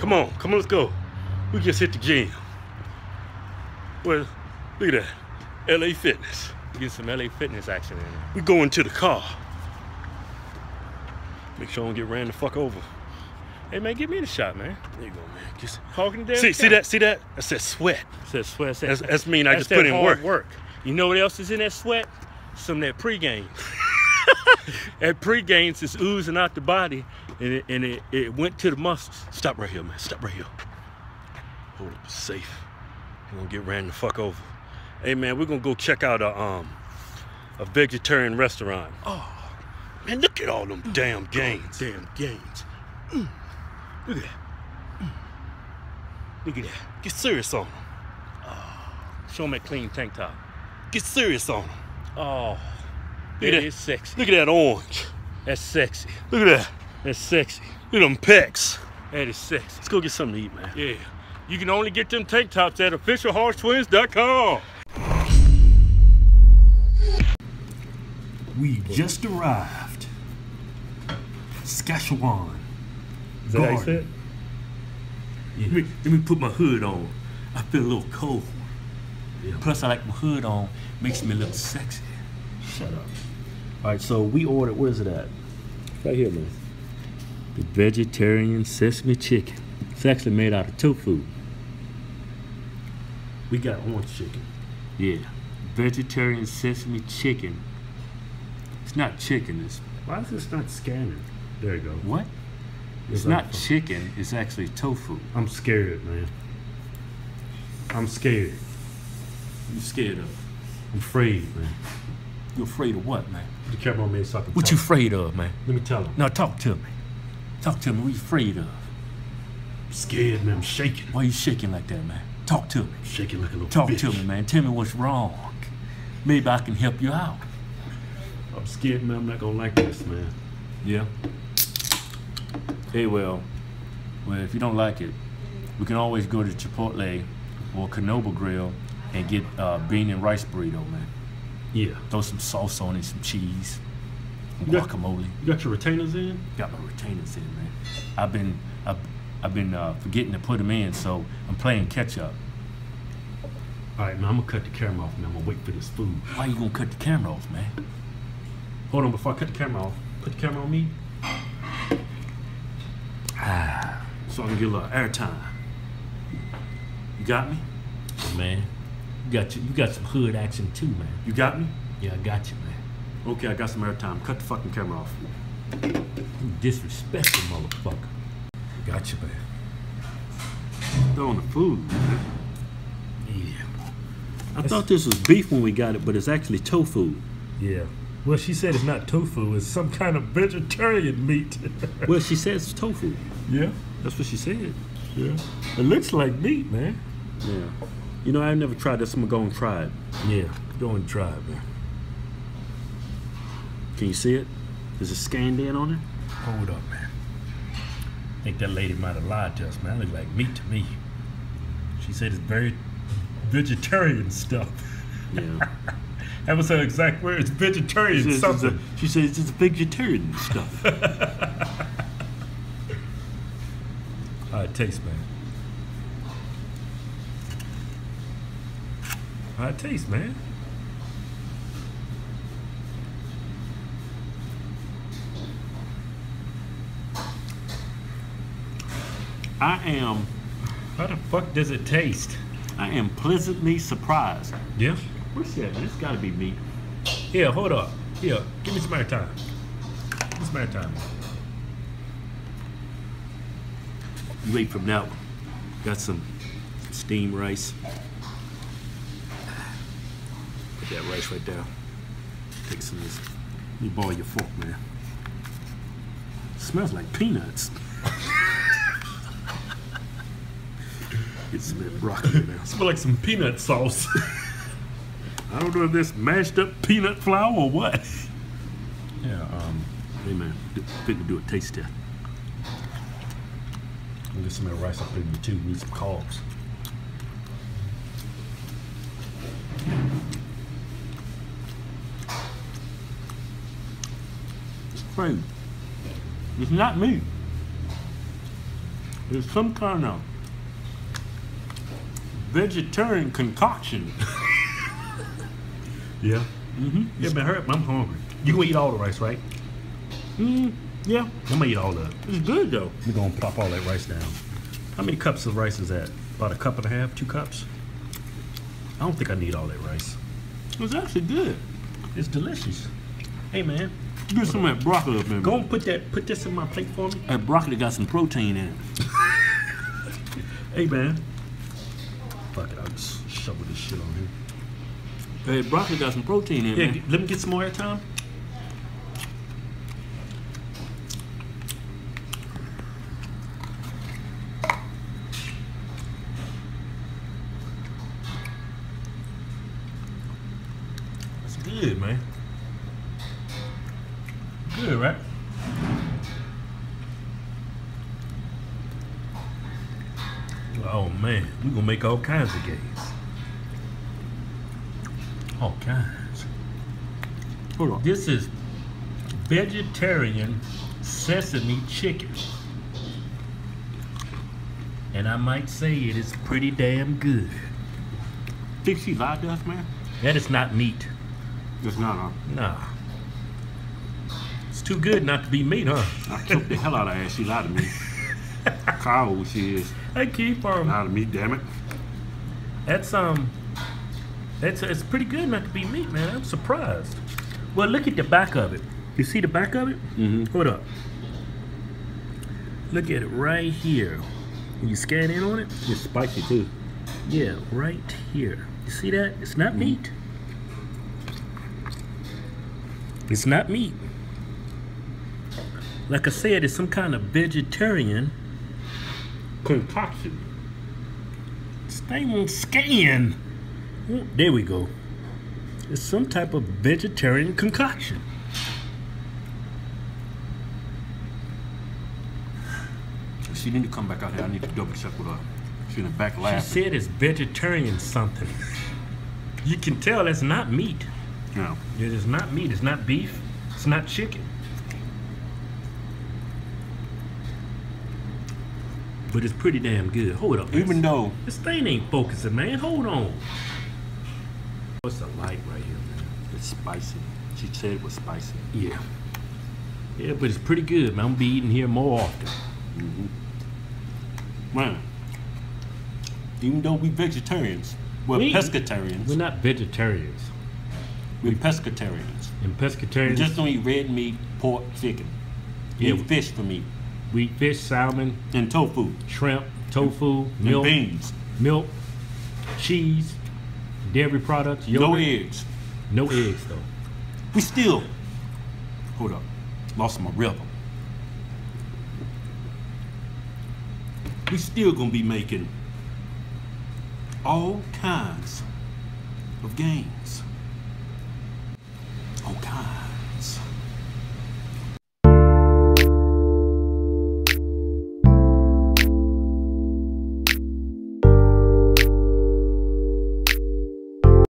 Come on, come on, let's go. We just hit the gym. Well, look at that. LA Fitness. Get some LA Fitness action in. There. We going to the car. Make sure I don't get ran the fuck over. Hey man, give me the shot, man. There you go, man. Just, Talking to see, see that? See that? That says sweat. Says sweat. Says, That's, that's mean I that's just put in work. work. You know what else is in that sweat? Some of that pregame. that pregame is oozing out the body, and it, and it, it went to the muscles. Stop right here, man. Stop right here. Hold up, safe. You gonna get ran the fuck over. Hey man, we're gonna go check out a um a vegetarian restaurant. Oh man, look at all them damn gains. Damn gains. Mm. Look at that. Mm. Look at that. Get serious on them. Show them that clean tank top. Get serious on them. Oh, Look at that. is sexy. Look at that orange. That's sexy. Look at that. That's sexy. Look at them pecs. That is sexy. Let's go get something to eat, man. Yeah. You can only get them tank tops at officialhodgetwins.com. We just arrived. Saskatchewan. Is that how you Garden. said? Let me, let me put my hood on. I feel a little cold. Yeah. Plus, I like my hood on. Makes me look sexy. Shut up. All right, so we ordered. Where's it at? Right here, man. The vegetarian sesame chicken. It's actually made out of tofu. We got orange chicken. Yeah. Vegetarian sesame chicken. It's not chicken. It's Why is this not scanning? There you go. what? It's It's not like- chicken. It's actually tofu. I'm scared, man. I'm scared. You scared of? I'm afraid, man. You afraid of what, man? The camera me so I What you talk. afraid of, man? Let me tell him. Now talk to me. Talk to me. What are you afraid of? I'm scared, man. I'm shaking. Why you shaking like that, man? Talk to me. shaking like a little Talk bitch. to me, man. Tell me what's wrong. Maybe I can help you out. I'm scared, man. I'm not gonna like this, man. Yeah. Hey, well, well, if you don't like it, we can always go to Chipotle or Qdoba Grill and get uh, bean and rice burrito, man. Yeah. Throw some sauce on it, some cheese, You got- guacamole. You got your retainers in? Got my retainers in, man. I've been, I've, I've been uh, forgetting to put them in, so I'm playing catch up. All right, man. I'm gonna cut the camera off, man. I'm gonna wait for this food. Why you gonna cut the camera off, man? Hold on, before I cut the camera off, put the camera on me. Ah, so I can get a little airtime. You got me? Man, you got you, you got some hood action too, man. You got me? Yeah, I got you, man. Okay, I got some airtime. Cut the fucking camera off. You disrespectful motherfucker. Got you, man. Throwing the food, man. Yeah. I thought this was beef when we got it, but it's actually tofu. Yeah. Well, she said it's not tofu. It's some kind of vegetarian meat. Well, she says it's tofu. yeah. That's what she said. Yeah. It looks like meat, man. Yeah. You know, I've never tried this. I'm gonna go and try it. Yeah. Go and try it, man. Can you see it? Is it scanned in on it? Hold up, man. I think that lady might have lied to us, man. It looked like meat to me. She said it's very vegetarian stuff. Yeah. That was her exact words. Vegetarian She says, it's a, something. she says it's vegetarian stuff. How it tastes, man. How it tastes, man. I am, How the fuck does it taste? I am pleasantly surprised. Yeah. What's that? It's got to be meat. Here, hold up. Here, give me some more time. Give me some more time. You wait from that one. Got some steamed rice. Put that rice right there. Take some of this. Let me borrow your fork, man. smells like peanuts. Get some of broccoli in there. Smell like some peanut sauce. I don't know if this mashed up peanut flour or what. yeah, um, Hey man, do- fit to do a taste test. I'll get some of that rice up in you too. Need some carbs. It's crazy. It's not me. It's some kind of vegetarian concoction. Yeah. Mm-hmm. Yeah, hurry up. I'm hungry. You gonna eat all the rice, right? Mm, yeah, I'm gonna eat all of it. it's good though. We're gonna pop all that rice down. How many cups of rice is that? About a cup and a half, two cups? I don't think I need all that rice. It's actually good. It's delicious. Hey man, Get some of that broccoli up in go and put that put this in my plate for me. That broccoli got some protein in it. Hey man. Fuck it, I'll just shovel this shit on here. Hey, broccoli got some protein in Yeah, it. g- let me get some more airtime. That's good, man. Good, right? Oh man, we're gonna make all kinds of games. All kinds. Hold on. This is vegetarian sesame chicken. And I might say it is pretty damn good. Think she lied to us, man? That is not meat. It's not, huh? Nah. It's too good not to be meat, huh? I choked the hell out of her. She lied to me. How old she is. I keep um Lied to me, damn it. that's um that's it's pretty good not to be meat, man. I'm surprised. Well look at the back of it. You see the back of it? Mm-hmm. Hold up. Look at it right here. When you scan in on it, It's spicy, too. Yeah, right here. You see that? It's not meat. It's not meat. Like I said, it's some kind of vegetarian concoction. Stay on scan. Oh, There we go. It's some type of vegetarian concoction. She need to come back out here. I need to double check with her. She in the back She said it's vegetarian something. You can tell that's not meat. No. It is not meat. It's not beef. It's not chicken. But it's pretty damn good. Hold up. Even though this thing ain't focusing, man. Hold on. What's the light right here, man? it's spicy. She said it was spicy. Yeah. Yeah, but it's pretty good, man. I'm gonna be eating here more often. Mm -hmm. Man. Even though we vegetarians, we're We- pescatarians. We're not vegetarians. We're pescatarians. And We pescatarians, just don't eat red meat, pork, chicken. We Yeah. eat fish for meat. We fish, salmon, And tofu. shrimp, tofu, And milk, beans. milk, cheese, dairy products, No eggs. No eggs though. We still. Hold up. Lost my rhythm. We still gonna be making all kinds of games.